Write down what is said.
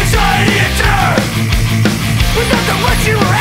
Anxiety and terror Was not the ones you were